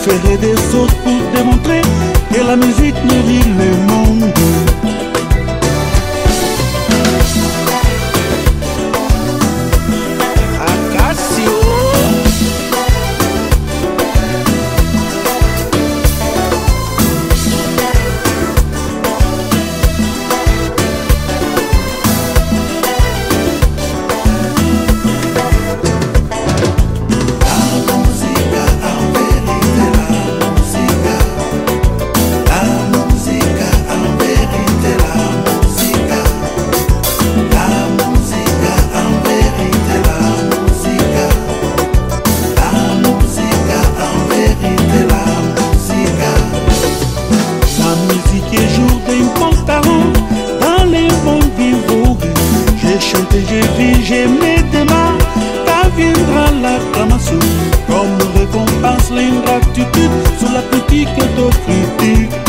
ferai des sauces pour démontrer que la musique ne vit le monde. chanter, je vis, je mets tes mains. Car viendra l'acclamation, comme récompense l'ingratitude sur la critique d'autres critiques.